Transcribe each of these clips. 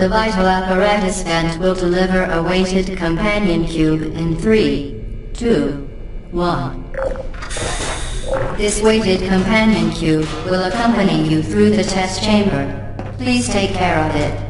The vital apparatus vent will deliver a weighted companion cube in three, two, one. This weighted companion cube will accompany you through the test chamber. Please take care of it.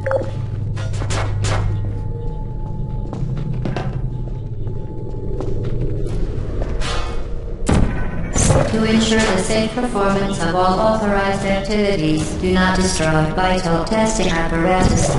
To ensure the safe performance of all authorized activities, do not destroy vital testing apparatus.